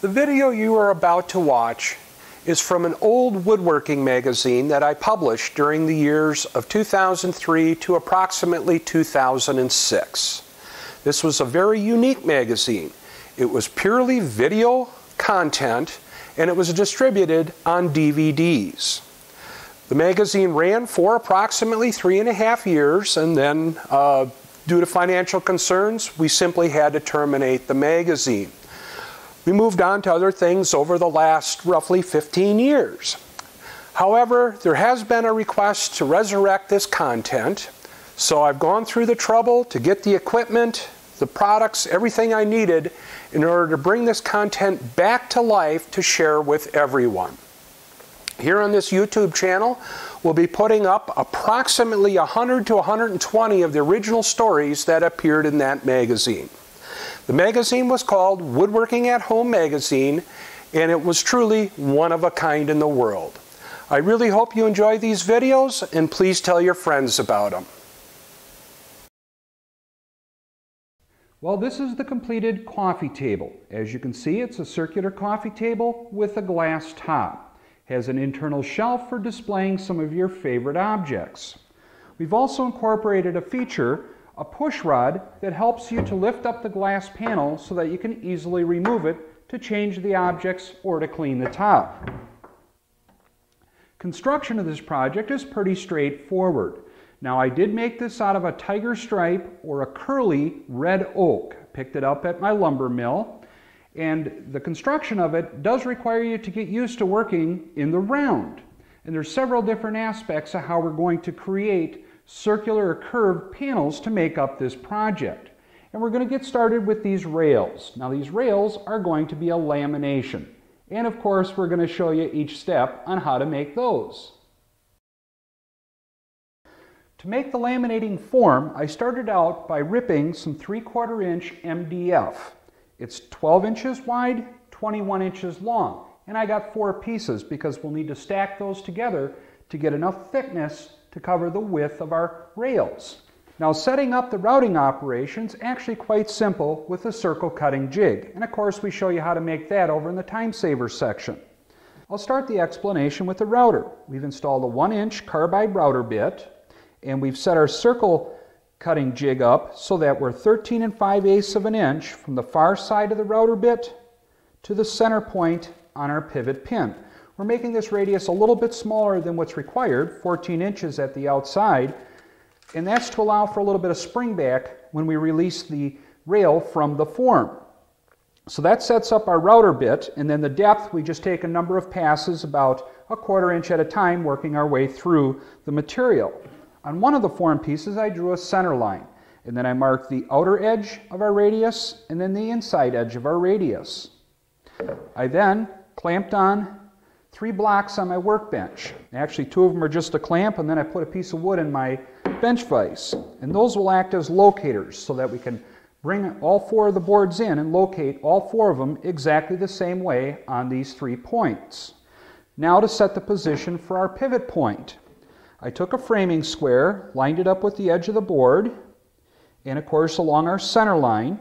The video you are about to watch is from an old woodworking magazine that I published during the years of 2003 to approximately 2006. This was a very unique magazine. It was purely video content and it was distributed on DVDs. The magazine ran for approximately three and a half years, and then, uh, due to financial concerns, we simply had to terminate the magazine. We moved on to other things over the last roughly 15 years. However, there has been a request to resurrect this content, so I've gone through the trouble to get the equipment, the products, everything I needed in order to bring this content back to life to share with everyone. Here on this YouTube channel, we'll be putting up approximately 100 to 120 of the original stories that appeared in that magazine. The magazine was called Woodworking at Home Magazine, and it was truly one of a kind in the world. I really hope you enjoy these videos, and please tell your friends about them. Well, this is the completed coffee table. As you can see, it's a circular coffee table with a glass top has an internal shelf for displaying some of your favorite objects. We've also incorporated a feature, a push rod, that helps you to lift up the glass panel so that you can easily remove it to change the objects or to clean the top. Construction of this project is pretty straightforward. Now I did make this out of a tiger stripe or a curly red oak. Picked it up at my lumber mill and the construction of it does require you to get used to working in the round. And there's several different aspects of how we're going to create circular or curved panels to make up this project. And we're going to get started with these rails. Now these rails are going to be a lamination. And of course we're going to show you each step on how to make those. To make the laminating form, I started out by ripping some 3 quarter inch MDF. It's 12 inches wide, 21 inches long. And I got four pieces because we'll need to stack those together to get enough thickness to cover the width of our rails. Now setting up the routing operations actually quite simple with a circle cutting jig. And of course we show you how to make that over in the time saver section. I'll start the explanation with the router. We've installed a one inch carbide router bit and we've set our circle cutting jig up so that we're 13 and 5 eighths of an inch from the far side of the router bit to the center point on our pivot pin. We're making this radius a little bit smaller than what's required, 14 inches at the outside, and that's to allow for a little bit of spring back when we release the rail from the form. So that sets up our router bit, and then the depth, we just take a number of passes about a quarter inch at a time, working our way through the material. On one of the form pieces, I drew a center line, and then I marked the outer edge of our radius and then the inside edge of our radius. I then clamped on three blocks on my workbench. Actually, two of them are just a clamp, and then I put a piece of wood in my bench vise. And those will act as locators so that we can bring all four of the boards in and locate all four of them exactly the same way on these three points. Now to set the position for our pivot point. I took a framing square, lined it up with the edge of the board, and of course along our center line,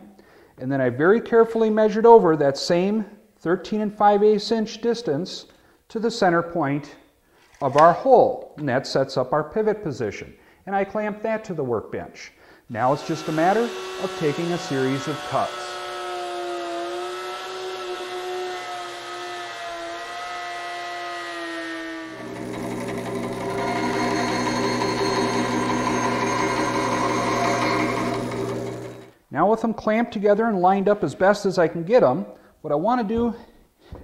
and then I very carefully measured over that same 13 and 5 eighths inch distance to the center point of our hole, and that sets up our pivot position. And I clamp that to the workbench. Now it's just a matter of taking a series of cuts. Now with them clamped together and lined up as best as I can get them, what I want to do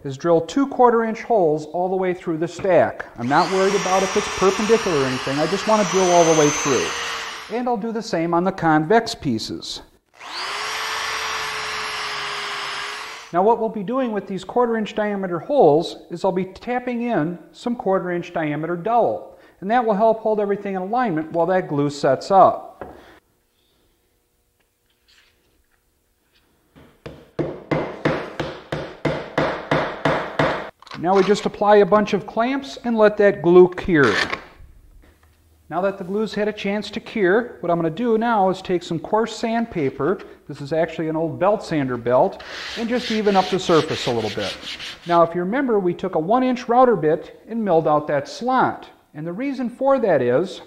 is drill two quarter inch holes all the way through the stack. I'm not worried about if it's perpendicular or anything, I just want to drill all the way through. And I'll do the same on the convex pieces. Now what we'll be doing with these quarter inch diameter holes is I'll be tapping in some quarter inch diameter dowel. And that will help hold everything in alignment while that glue sets up. Now we just apply a bunch of clamps and let that glue cure. Now that the glue's had a chance to cure, what I'm going to do now is take some coarse sandpaper, this is actually an old belt sander belt, and just even up the surface a little bit. Now if you remember, we took a one inch router bit and milled out that slot. And the reason for that is,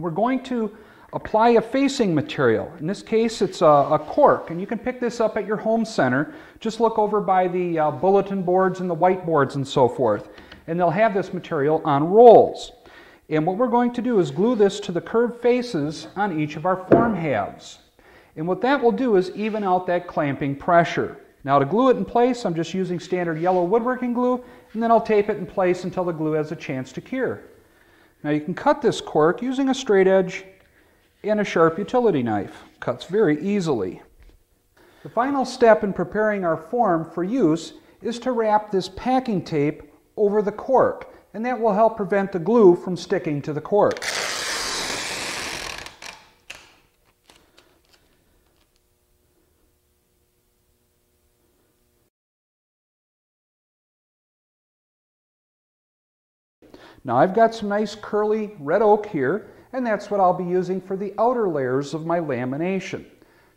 we're going to apply a facing material. In this case, it's a, a, cork, and you can pick this up at your home center. Just look over by the uh, bulletin boards and the whiteboards and so forth, and they'll have this material on rolls. And what we're going to do is glue this to the curved faces on each of our form halves. And what that will do is even out that clamping pressure. Now to glue it in place, I'm just using standard yellow woodworking glue, and then I'll tape it in place until the glue has a chance to cure. Now you can cut this cork using a straight edge and a sharp utility knife. Cuts very easily. The final step in preparing our form for use is to wrap this packing tape over the cork, and that will help prevent the glue from sticking to the cork. Now I've got some nice curly red oak here, and that's what I'll be using for the outer layers of my lamination.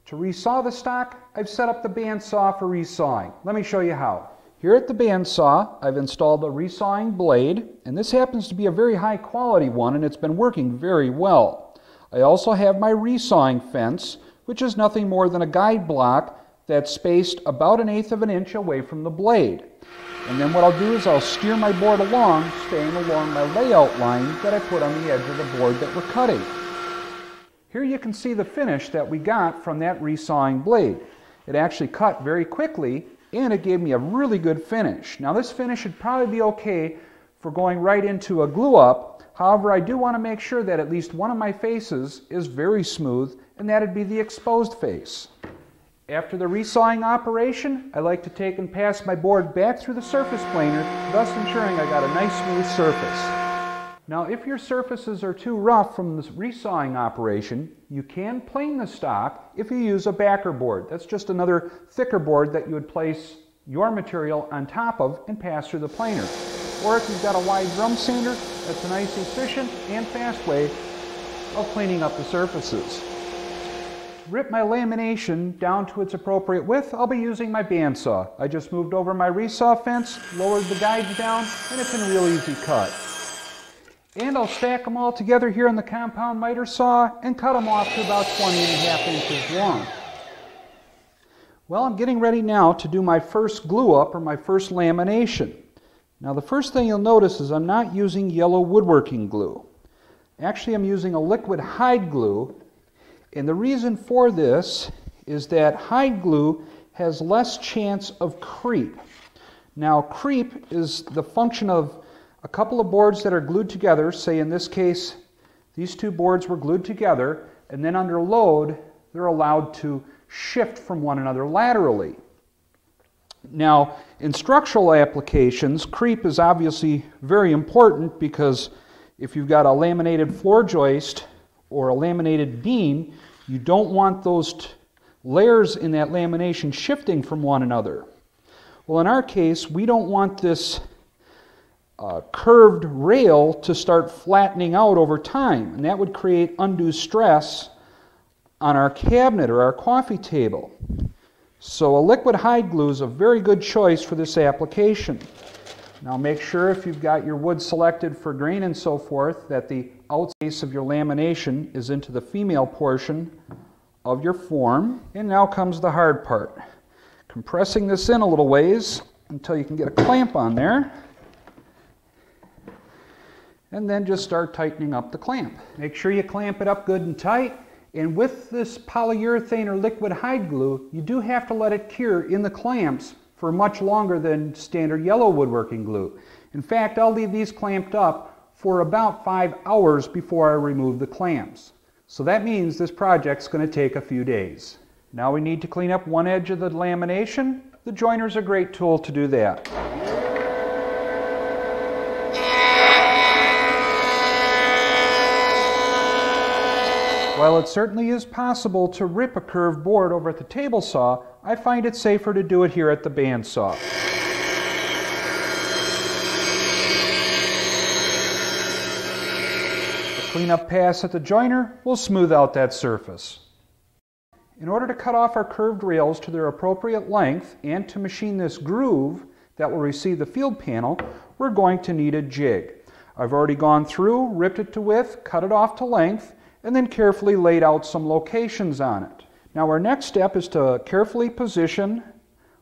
To resaw the stock, I've set up the bandsaw for resawing. Let me show you how. Here at the bandsaw, I've installed a resawing blade, and this happens to be a very high quality one, and it's been working very well. I also have my resawing fence, which is nothing more than a guide block that's spaced about an eighth of an inch away from the blade. And then what I'll do is I'll steer my board along, staying along my layout line that I put on the edge of the board that we're cutting. Here you can see the finish that we got from that resawing blade. It actually cut very quickly and it gave me a really good finish. Now this finish should probably be okay for going right into a glue up. However, I do want to make sure that at least one of my faces is very smooth and that'd be the exposed face. After the resawing operation, I like to take and pass my board back through the surface planer, thus ensuring I got a nice smooth surface. Now if your surfaces are too rough from the resawing operation, you can plane the stock if you use a backer board. That's just another thicker board that you would place your material on top of and pass through the planer. Or if you've got a wide drum sander, that's a nice efficient and fast way of cleaning up the surfaces rip my lamination down to its appropriate width, I'll be using my bandsaw. I just moved over my resaw fence, lowered the guides down, and it's a real easy cut. And I'll stack them all together here in the compound miter saw and cut them off to about 20 and a half inches long. Well, I'm getting ready now to do my first glue up or my first lamination. Now the first thing you'll notice is I'm not using yellow woodworking glue. Actually, I'm using a liquid hide glue and the reason for this is that hide glue has less chance of creep. Now, creep is the function of a couple of boards that are glued together. Say, in this case, these two boards were glued together, and then under load, they're allowed to shift from one another laterally. Now, in structural applications, creep is obviously very important because if you've got a laminated floor joist or a laminated beam, you don't want those layers in that lamination shifting from one another. Well, in our case, we don't want this uh, curved rail to start flattening out over time, and that would create undue stress on our cabinet or our coffee table. So a liquid hide glue is a very good choice for this application. Now make sure if you've got your wood selected for grain and so forth that the outspace of your lamination is into the female portion of your form. And now comes the hard part. Compressing this in a little ways until you can get a clamp on there. And then just start tightening up the clamp. Make sure you clamp it up good and tight. And with this polyurethane or liquid hide glue, you do have to let it cure in the clamps for much longer than standard yellow woodworking glue. In fact, I'll leave these clamped up for about five hours before I remove the clamps. So that means this project's going to take a few days. Now we need to clean up one edge of the lamination. The joiner's a great tool to do that. While it certainly is possible to rip a curved board over at the table saw, I find it safer to do it here at the bandsaw. The cleanup pass at the joiner will smooth out that surface. In order to cut off our curved rails to their appropriate length and to machine this groove that will receive the field panel, we're going to need a jig. I've already gone through, ripped it to width, cut it off to length, and then carefully laid out some locations on it. Now our next step is to carefully position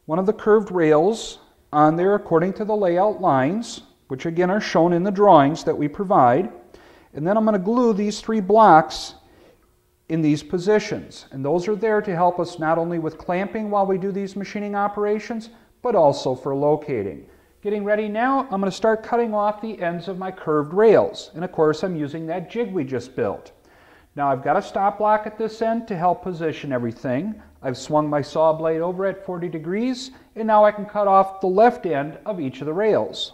one of the curved rails on there according to the layout lines, which again are shown in the drawings that we provide. And then I'm going to glue these three blocks in these positions. And those are there to help us not only with clamping while we do these machining operations, but also for locating. Getting ready now, I'm going to start cutting off the ends of my curved rails. And of course, I'm using that jig we just built. Now I've got a stop block at this end to help position everything. I've swung my saw blade over at 40 degrees, and now I can cut off the left end of each of the rails.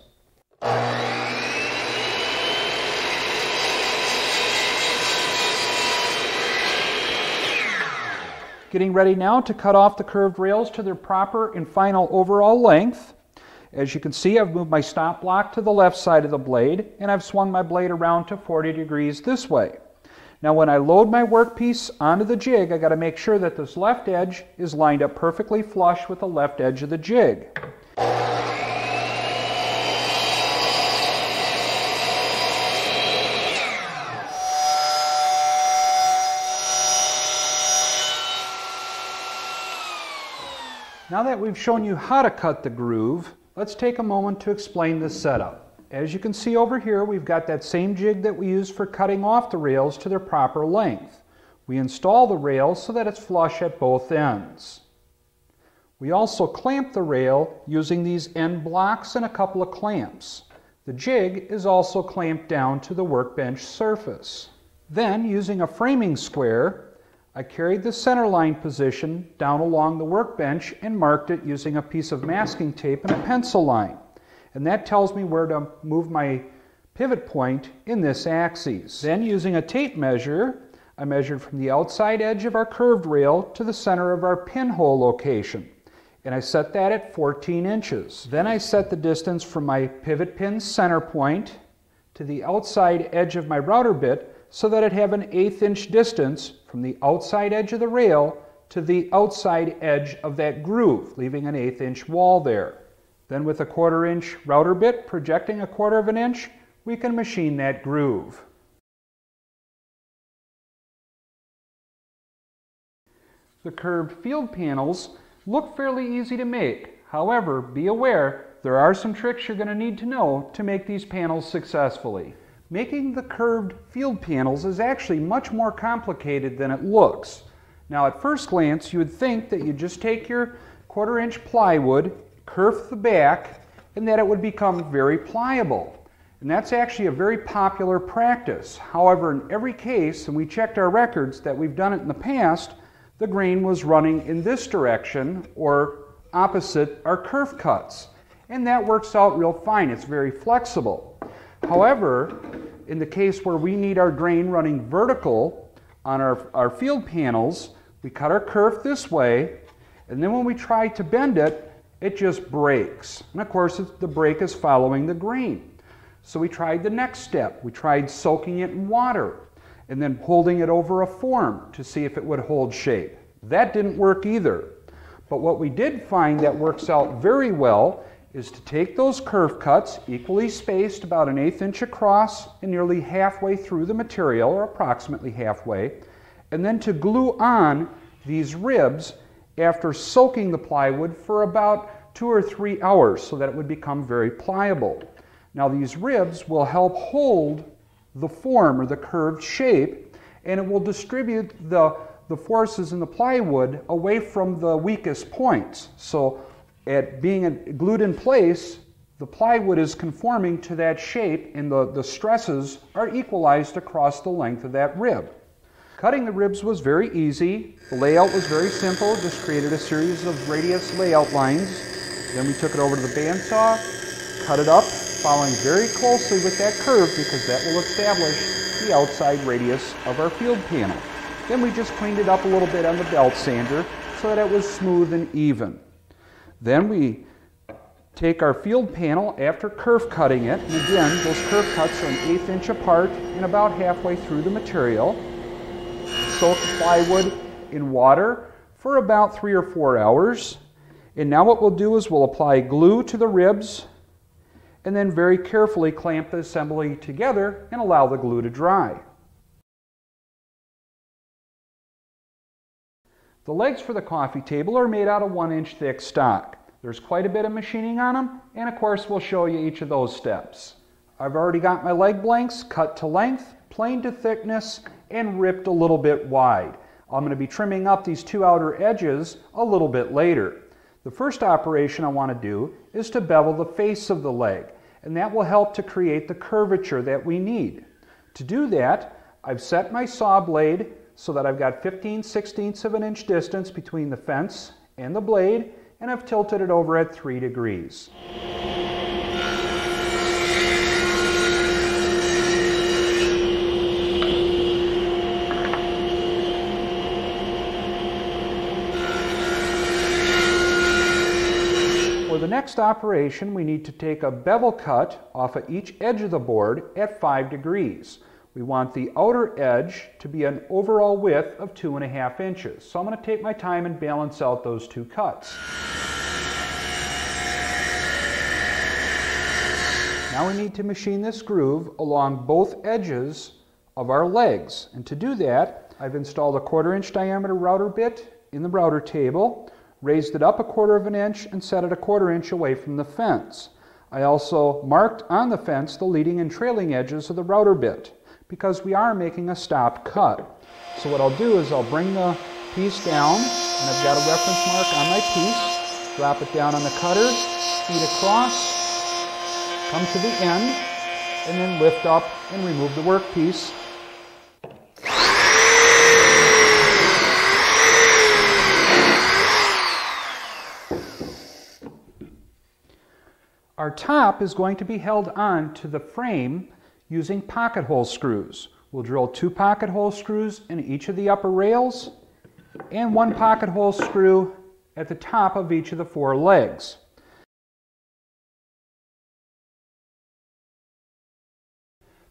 Getting ready now to cut off the curved rails to their proper and final overall length. As you can see, I've moved my stop block to the left side of the blade, and I've swung my blade around to 40 degrees this way. Now when I load my workpiece onto the jig, I got to make sure that this left edge is lined up perfectly flush with the left edge of the jig. Now that we've shown you how to cut the groove, Let's take a moment to explain this setup. As you can see over here, we've got that same jig that we use for cutting off the rails to their proper length. We install the rail so that it's flush at both ends. We also clamp the rail using these end blocks and a couple of clamps. The jig is also clamped down to the workbench surface. Then, using a framing square, I carried the center line position down along the workbench and marked it using a piece of masking tape and a pencil line. And that tells me where to move my pivot point in this axis. Then using a tape measure, I measured from the outside edge of our curved rail to the center of our pinhole location. And I set that at 14 inches. Then I set the distance from my pivot pin center point to the outside edge of my router bit so that it have an eighth inch distance from the outside edge of the rail to the outside edge of that groove, leaving an eighth inch wall there. Then with a quarter inch router bit projecting a quarter of an inch, we can machine that groove. The curved field panels look fairly easy to make. However, be aware there are some tricks you're going to need to know to make these panels successfully. Making the curved field panels is actually much more complicated than it looks. Now at first glance you would think that you just take your quarter inch plywood, kerf the back, and that it would become very pliable. And that's actually a very popular practice. However, in every case, and we checked our records that we've done it in the past, the grain was running in this direction or opposite our kerf cuts. And that works out real fine. It's very flexible. However, in the case where we need our grain running vertical on our, our field panels, we cut our kerf this way, and then when we try to bend it, it just breaks. And of course, the break is following the grain. So we tried the next step. We tried soaking it in water and then holding it over a form to see if it would hold shape. That didn't work either. But what we did find that works out very well is to take those kerf cuts, equally spaced about an eighth inch across and nearly halfway through the material, or approximately halfway, and then to glue on these ribs after soaking the plywood for about two or three hours so that it would become very pliable. Now these ribs will help hold the form or the curved shape and it will distribute the, the forces in the plywood away from the weakest points. So at being glued in place, the plywood is conforming to that shape and the, the stresses are equalized across the length of that rib. Cutting the ribs was very easy. The layout was very simple, just created a series of radius layout lines. Then we took it over to the bandsaw, cut it up, following very closely with that curve because that will establish the outside radius of our field panel. Then we just cleaned it up a little bit on the belt sander so that it was smooth and even. Then we take our field panel after kerf cutting it, and again, those kerf cuts are an eighth inch apart and about halfway through the material. Soak the plywood in water for about three or four hours. And now what we'll do is we'll apply glue to the ribs and then very carefully clamp the assembly together and allow the glue to dry. The legs for the coffee table are made out of one inch thick stock. There's quite a bit of machining on them, and of course we'll show you each of those steps. I've already got my leg blanks cut to length, planed to thickness, and ripped a little bit wide. I'm going to be trimming up these two outer edges a little bit later. The first operation I want to do is to bevel the face of the leg, and that will help to create the curvature that we need. To do that, I've set my saw blade so that I've got 15 sixteenths of an inch distance between the fence and the blade, and I've tilted it over at 3 degrees. Next operation, we need to take a bevel cut off of each edge of the board at 5 degrees. We want the outer edge to be an overall width of 2.5 inches. So I'm going to take my time and balance out those two cuts. Now we need to machine this groove along both edges of our legs. And to do that, I've installed a quarter inch diameter router bit in the router table raised it up a quarter of an inch, and set it a quarter inch away from the fence. I also marked on the fence the leading and trailing edges of the router bit because we are making a stop cut. So what I'll do is I'll bring the piece down and I've got a reference mark on my piece, drop it down on the cutter, feed across, come to the end, and then lift up and remove the workpiece Our top is going to be held on to the frame using pocket hole screws. We'll drill two pocket hole screws in each of the upper rails and one pocket hole screw at the top of each of the four legs.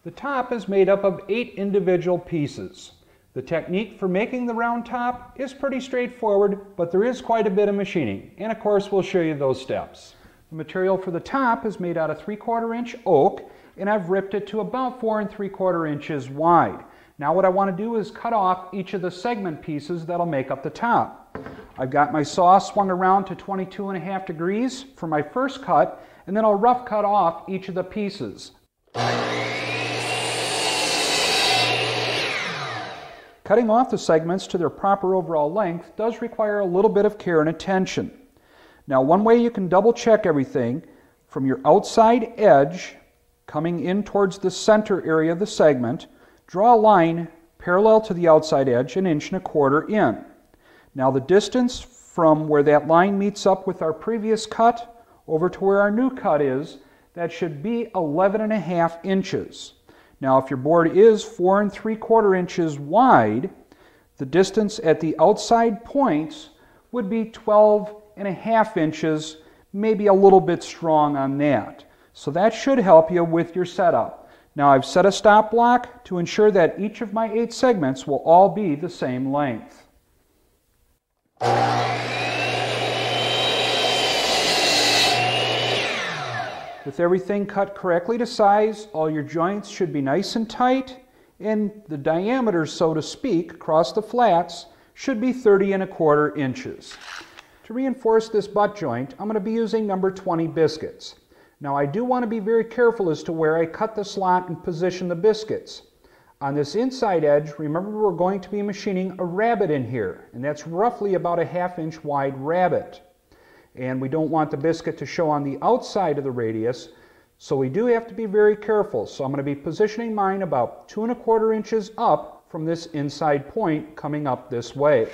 The top is made up of eight individual pieces. The technique for making the round top is pretty straightforward, but there is quite a bit of machining, and of course we'll show you those steps. The material for the top is made out of 3 quarter inch oak and I've ripped it to about 4 and 3 quarter inches wide. Now what I want to do is cut off each of the segment pieces that'll make up the top. I've got my saw swung around to 22 and a half degrees for my first cut and then I'll rough cut off each of the pieces. Cutting off the segments to their proper overall length does require a little bit of care and attention. Now, one way you can double check everything from your outside edge coming in towards the center area of the segment, draw a line parallel to the outside edge an inch and a quarter in. Now, the distance from where that line meets up with our previous cut over to where our new cut is, that should be 11 and a half inches. Now, if your board is four and three quarter inches wide, the distance at the outside points would be 12 and a half inches, maybe a little bit strong on that. So that should help you with your setup. Now I've set a stop block to ensure that each of my eight segments will all be the same length. With everything cut correctly to size, all your joints should be nice and tight, and the diameter, so to speak, across the flats should be 30 and a quarter inches. To reinforce this butt joint, I'm going to be using number 20 biscuits. Now I do want to be very careful as to where I cut the slot and position the biscuits. On this inside edge, remember we're going to be machining a rabbet in here, and that's roughly about a half inch wide rabbet. And we don't want the biscuit to show on the outside of the radius, so we do have to be very careful. So I'm going to be positioning mine about two and a quarter inches up from this inside point coming up this way.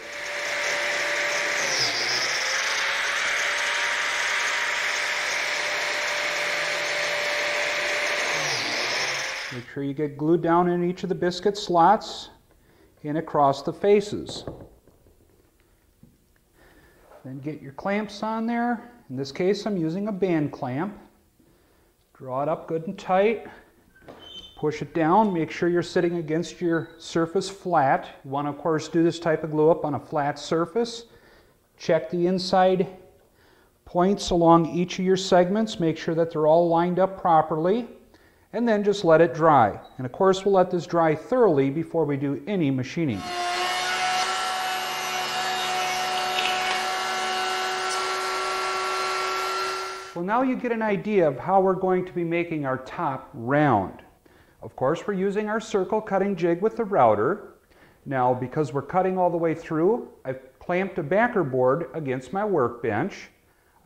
You get glued down in each of the biscuit slots and across the faces. Then get your clamps on there In this case, I'm using a band clamp. Draw it up good and tight. Push it down. Make sure you're sitting against your surface flat. You want to, of course, do this type of glue up on a flat surface. Check the inside points along each of your segments. Make sure that they're all lined up properly. And then just let it dry. And of course, we'll let this dry thoroughly before we do any machining. Well, now you get an idea of how we're going to be making our top round. Of course, we're using our circle cutting jig with the router. Now, because we're cutting all the way through, I've clamped a backer board against my workbench.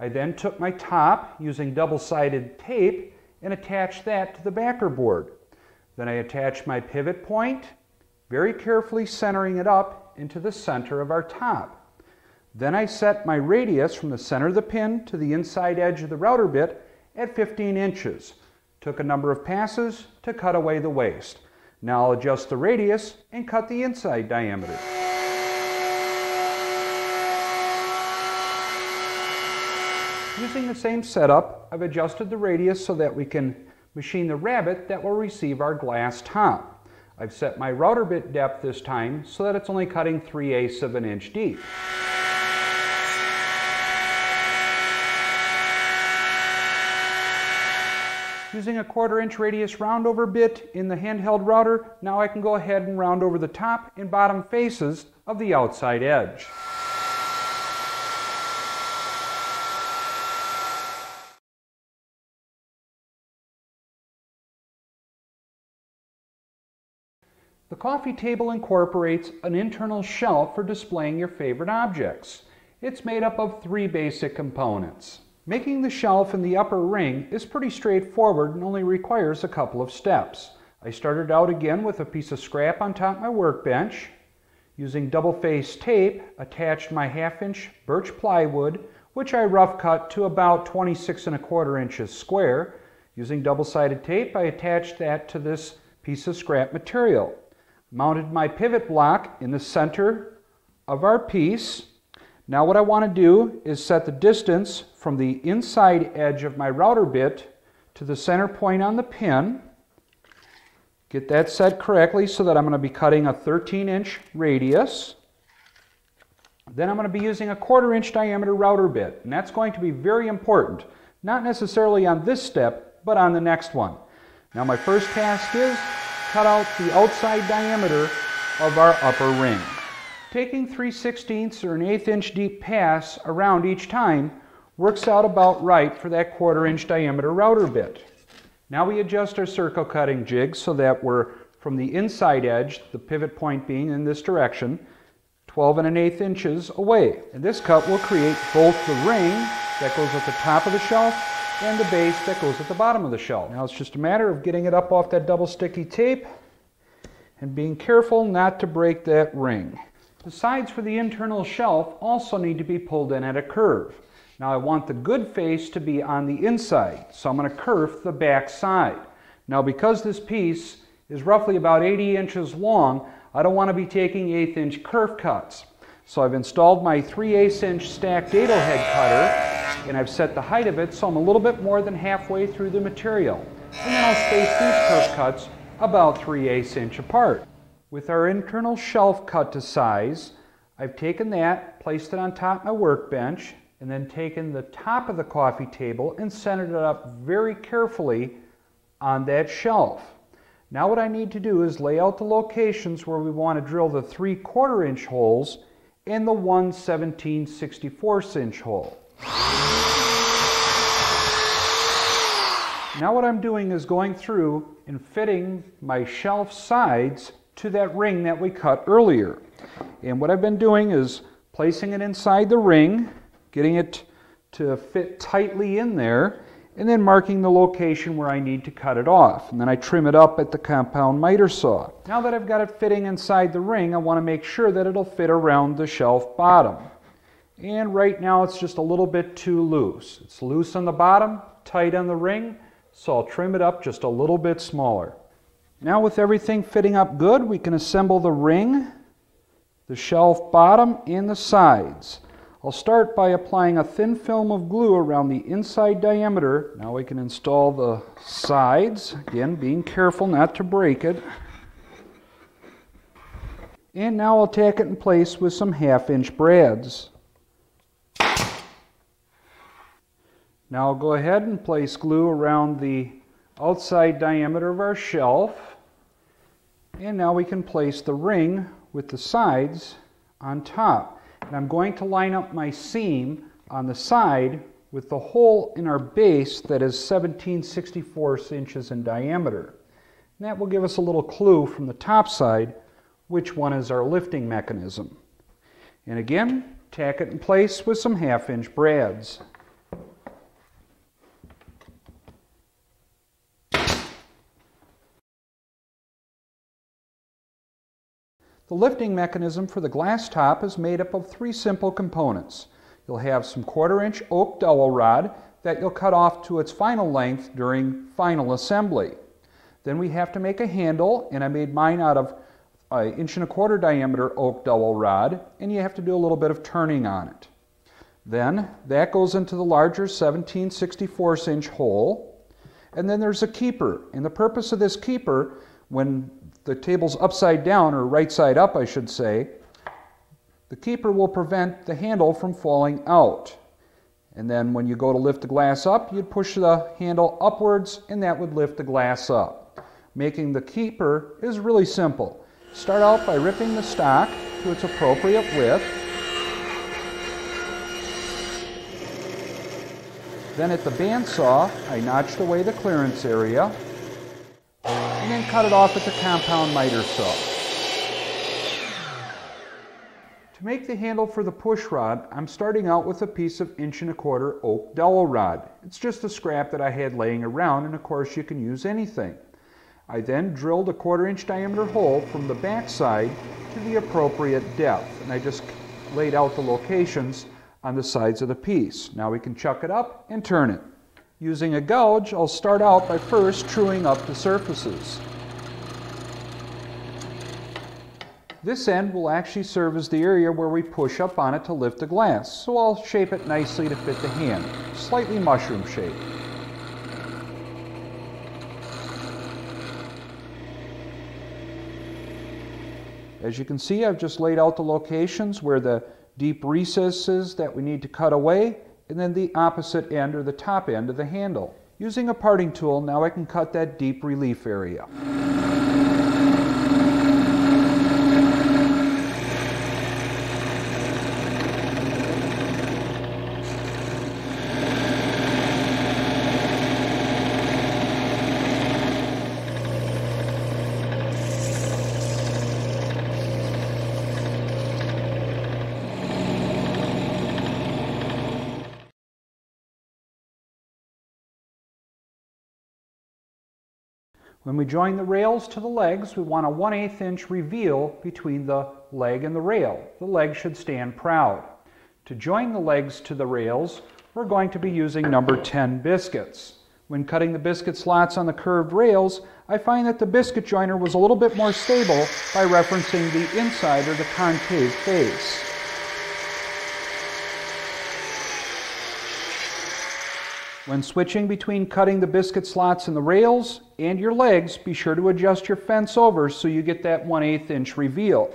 I then took my top using double-sided tape and attach that to the backer board. Then I attach my pivot point, very carefully centering it up into the center of our top. Then I set my radius from the center of the pin to the inside edge of the router bit at 15 inches. Took a number of passes to cut away the waste. Now I'll adjust the radius and cut the inside diameter. Using the same setup, I've adjusted the radius so that we can machine the rabbet that will receive our glass top. I've set my router bit depth this time so that it's only cutting 3 eighths of an inch deep. Using a quarter inch radius roundover bit in the handheld router, now I can go ahead and round over the top and bottom faces of the outside edge. The coffee table incorporates an internal shelf for displaying your favorite objects. It's made up of three basic components. Making the shelf in the upper ring is pretty straightforward and only requires a couple of steps. I started out again with a piece of scrap on top of my workbench. Using double-faced tape, attached my half-inch birch plywood, which I rough cut to about 26 and a quarter inches square. Using double-sided tape, I attached that to this piece of scrap material. Mounted my pivot block in the center of our piece now what I want to do is set the distance from the inside edge of my router bit to the center point on the pin. Get that set correctly so that I'm going to be cutting a 13 inch radius. Then I'm going to be using a quarter inch diameter router bit, and that's going to be very important. Not necessarily on this step, but on the next one. Now my first task is cut out the outside diameter of our upper ring. Taking 3 16ths or an eighth inch deep pass around each time works out about right for that quarter inch diameter router bit. Now we adjust our circle cutting jig so that we're from the inside edge, the pivot point being in this direction, 12 and an eighth inches away. And this cut will create both the ring that goes at the top of the shelf and the base that goes at the bottom of the shelf. Now it's just a matter of getting it up off that double sticky tape and being careful not to break that ring. The sides for the internal shelf also need to be pulled in at a curve. Now I want the good face to be on the inside, so I'm going to kerf the back side. Now because this piece is roughly about 80 inches long, I don't want to be taking eighth inch kerf cuts. So I've installed my 3 8 inch stack dado head cutter and I've set the height of it so I'm a little bit more than halfway through the material. And then I'll space these kerf cuts about 3 8 inch apart. With our internal shelf cut to size, I've taken that, placed it on top of my workbench, and then taken the top of the coffee table and centered it up very carefully on that shelf. Now what I need to do is lay out the locations where we want to drill the 3 quarter inch holes and the 1 17 64 inch hole. Now what I'm doing is going through and fitting my shelf sides to that ring that we cut earlier. And what I've been doing is placing it inside the ring, getting it to fit tightly in there, and then marking the location where I need to cut it off. And then I trim it up at the compound miter saw. Now that I've got it fitting inside the ring, I want to make sure that it'll fit around the shelf bottom. And right now it's just a little bit too loose. It's loose on the bottom, tight on the ring, so I'll trim it up just a little bit smaller. Now with everything fitting up good, we can assemble the ring, the shelf bottom, and the sides. I'll start by applying a thin film of glue around the inside diameter. Now we can install the sides, again being careful not to break it. And now I'll tack it in place with some half inch brads. Now I'll go ahead and place glue around the outside diameter of our shelf. And now we can place the ring with the sides on top. And I'm going to line up my seam on the side with the hole in our base that is 17 64 inches in diameter. And that will give us a little clue from the top side which one is our lifting mechanism. And again, tack it in place with some half inch brads. The lifting mechanism for the glass top is made up of three simple components. You'll have some quarter inch oak dowel rod that you'll cut off to its final length during final assembly. Then we have to make a handle, and I made mine out of an inch and a quarter diameter oak dowel rod, and you have to do a little bit of turning on it. Then that goes into the larger 17 64 inch hole, and then there's a keeper. And the purpose of this keeper, when the table's upside down, or right side up, I should say, the keeper will prevent the handle from falling out. And then when you go to lift the glass up, you'd push the handle upwards, and that would lift the glass up. Making the keeper is really simple. Start out by ripping the stock to its appropriate width. Then at the bandsaw, I notched away the clearance area and then cut it off at the compound miter saw. To make the handle for the push rod, I'm starting out with a piece of inch and a quarter oak dowel rod. It's just a scrap that I had laying around and of course you can use anything. I then drilled a quarter inch diameter hole from the back side to the appropriate depth and I just laid out the locations on the sides of the piece. Now we can chuck it up and turn it. Using a gouge, I'll start out by first truing up the surfaces. This end will actually serve as the area where we push up on it to lift the glass, so I'll shape it nicely to fit the hand, slightly mushroom shaped. As you can see, I've just laid out the locations where the deep recesses that we need to cut away and then the opposite end or the top end of the handle. Using a parting tool, now I can cut that deep relief area. When we join the rails to the legs, we want a 1 8 inch reveal between the leg and the rail. The leg should stand proud. To join the legs to the rails, we're going to be using number 10 biscuits. When cutting the biscuit slots on the curved rails, I find that the biscuit joiner was a little bit more stable by referencing the inside or the concave face. When switching between cutting the biscuit slots in the rails and your legs, be sure to adjust your fence over so you get that 1 8 inch reveal.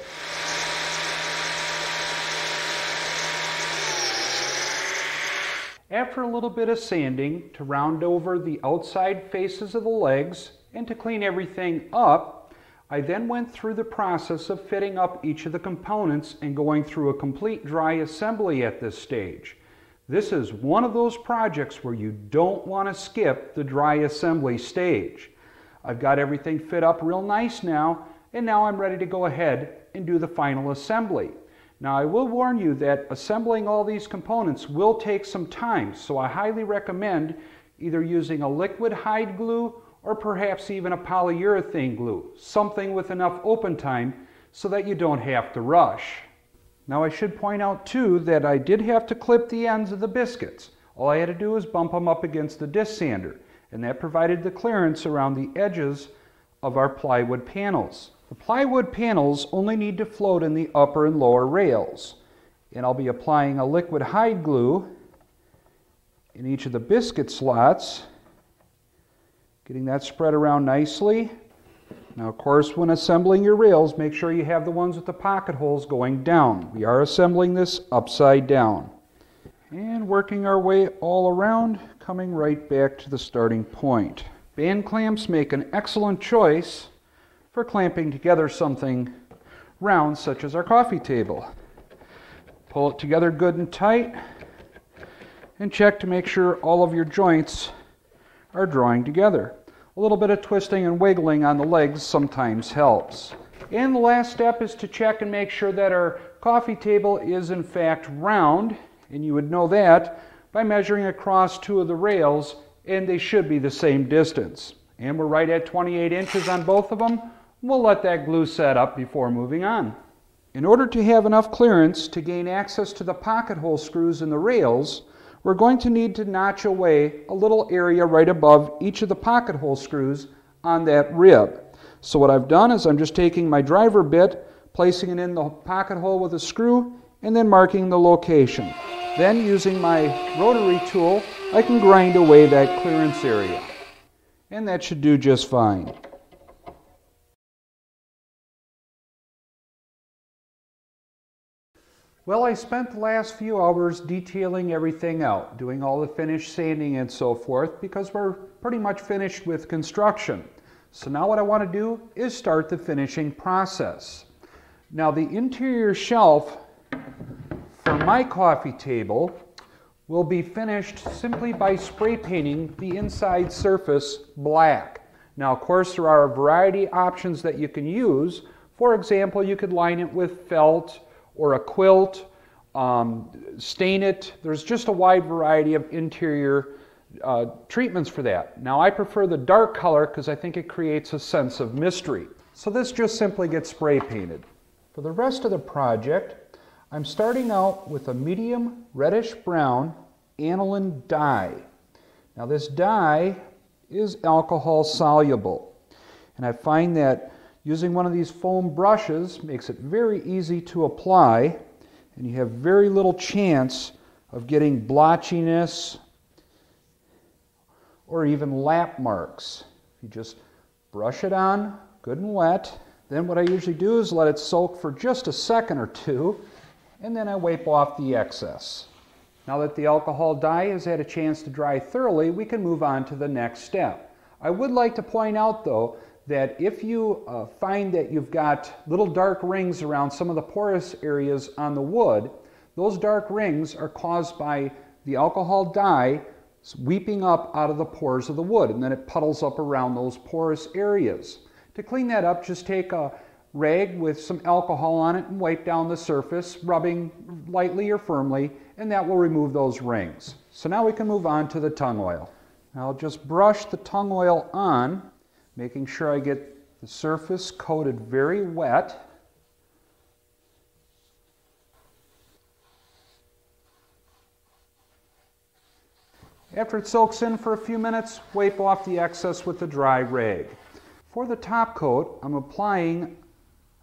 After a little bit of sanding to round over the outside faces of the legs and to clean everything up, I then went through the process of fitting up each of the components and going through a complete dry assembly at this stage. This is one of those projects where you don't want to skip the dry assembly stage. I've got everything fit up real nice now, and now I'm ready to go ahead and do the final assembly. Now I will warn you that assembling all these components will take some time, so I highly recommend either using a liquid hide glue or perhaps even a polyurethane glue, something with enough open time so that you don't have to rush. Now I should point out too that I did have to clip the ends of the biscuits. All I had to do was bump them up against the disc sander and that provided the clearance around the edges of our plywood panels. The plywood panels only need to float in the upper and lower rails. And I'll be applying a liquid hide glue in each of the biscuit slots, getting that spread around nicely. Now, of course, when assembling your rails, make sure you have the ones with the pocket holes going down. We are assembling this upside down. And working our way all around, coming right back to the starting point. Band clamps make an excellent choice for clamping together something round such as our coffee table. Pull it together good and tight and check to make sure all of your joints are drawing together. A little bit of twisting and wiggling on the legs sometimes helps. And the last step is to check and make sure that our coffee table is in fact round, and you would know that by measuring across two of the rails, and they should be the same distance. And we're right at 28 inches on both of them. We'll let that glue set up before moving on. In order to have enough clearance to gain access to the pocket hole screws in the rails, we're going to need to notch away a little area right above each of the pocket hole screws on that rib. So what I've done is I'm just taking my driver bit, placing it in the pocket hole with a screw, and then marking the location. Then using my rotary tool, I can grind away that clearance area. And that should do just fine. Well, I spent the last few hours detailing everything out, doing all the finish sanding and so forth, because we're pretty much finished with construction. So now what I want to do is start the finishing process. Now the interior shelf for my coffee table will be finished simply by spray painting the inside surface black. Now of course there are a variety of options that you can use. For example, you could line it with felt, or a quilt, um, stain it. There's just a wide variety of interior uh, treatments for that. Now I prefer the dark color because I think it creates a sense of mystery. So this just simply gets spray painted. For the rest of the project, I'm starting out with a medium reddish brown aniline dye. Now this dye is alcohol soluble. And I find that Using one of these foam brushes makes it very easy to apply and you have very little chance of getting blotchiness or even lap marks. You just brush it on good and wet. Then what I usually do is let it soak for just a second or two and then I wipe off the excess. Now that the alcohol dye has had a chance to dry thoroughly, we can move on to the next step. I would like to point out though that if you uh, find that you've got little dark rings around some of the porous areas on the wood, those dark rings are caused by the alcohol dye weeping up out of the pores of the wood and then it puddles up around those porous areas. To clean that up, just take a rag with some alcohol on it and wipe down the surface, rubbing lightly or firmly, and that will remove those rings. So now we can move on to the tung oil. I'll just brush the tung oil on making sure I get the surface coated very wet. After it soaks in for a few minutes, wipe off the excess with a dry rag. For the top coat, I'm applying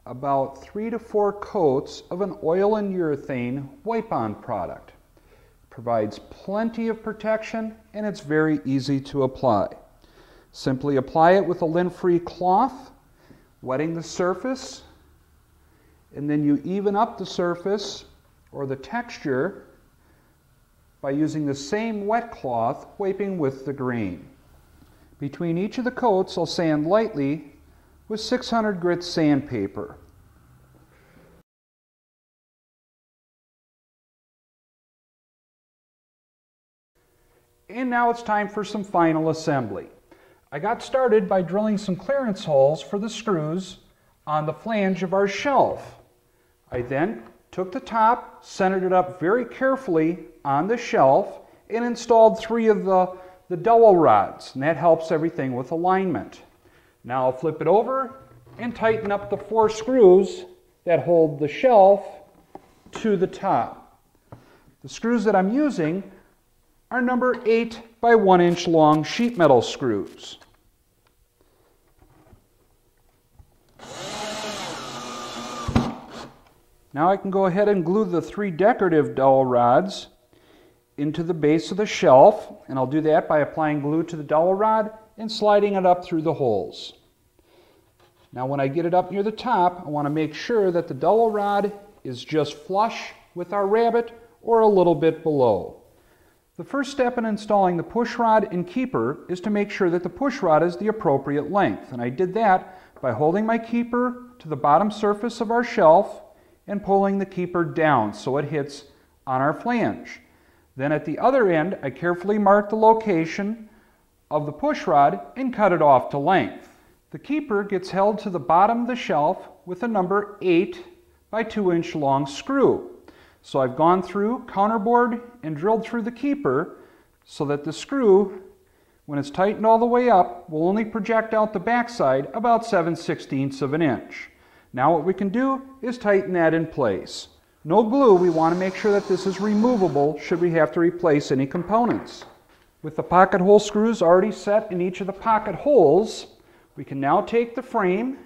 about three to four coats of an oil and urethane wipe-on product. It provides plenty of protection and it's very easy to apply. Simply apply it with a lint-free cloth, wetting the surface, and then you even up the surface or the texture by using the same wet cloth, wiping with the green. Between each of the coats, I'll sand lightly with 600 grit sandpaper. And now it's time for some final assembly. I got started by drilling some clearance holes for the screws on the flange of our shelf. I then took the top, centered it up very carefully on the shelf, and installed three of the, the dowel rods, and that helps everything with alignment. Now I'll flip it over and tighten up the four screws that hold the shelf to the top. The screws that I'm using are number 8 by 1 inch long sheet metal screws. Now I can go ahead and glue the three decorative dowel rods into the base of the shelf, and I'll do that by applying glue to the dowel rod and sliding it up through the holes. Now when I get it up near the top, I want to make sure that the dowel rod is just flush with our rabbet or a little bit below. The first step in installing the push rod and keeper is to make sure that the push rod is the appropriate length. And I did that by holding my keeper to the bottom surface of our shelf and pulling the keeper down so it hits on our flange. Then at the other end, I carefully mark the location of the push rod and cut it off to length. The keeper gets held to the bottom of the shelf with a number 8 by 2 inch long screw. So I've gone through counterbored and drilled through the keeper so that the screw, when it's tightened all the way up, will only project out the backside about 7 16ths of an inch. Now what we can do is tighten that in place. No glue, we want to make sure that this is removable should we have to replace any components. With the pocket hole screws already set in each of the pocket holes, we can now take the frame,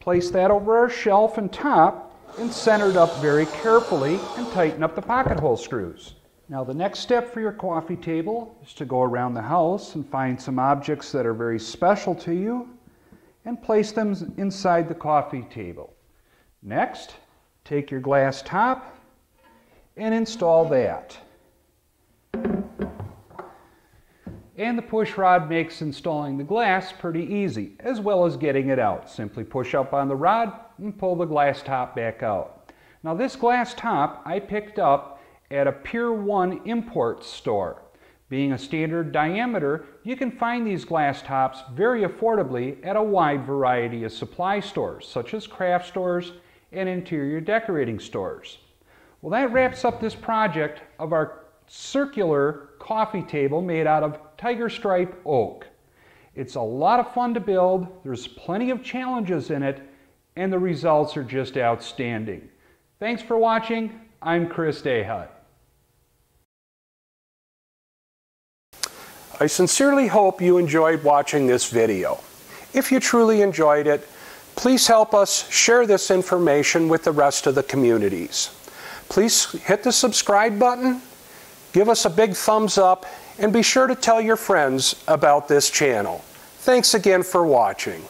place that over our shelf and top, and center it up very carefully and tighten up the pocket hole screws. Now the next step for your coffee table is to go around the house and find some objects that are very special to you and place them inside the coffee table. Next, take your glass top and install that. And the push rod makes installing the glass pretty easy, as well as getting it out. Simply push up on the rod and pull the glass top back out. Now this glass top I picked up at a Pier 1 import store. Being a standard diameter, you can find these glass tops very affordably at a wide variety of supply stores, such as craft stores and interior decorating stores. Well, that wraps up this project of our circular coffee table made out of tiger stripe oak. It's a lot of fun to build, there's plenty of challenges in it, and the results are just outstanding. Thanks for watching. I'm Chris DeHut. I sincerely hope you enjoyed watching this video. If you truly enjoyed it, please help us share this information with the rest of the communities. Please hit the subscribe button, give us a big thumbs up, and be sure to tell your friends about this channel. Thanks again for watching.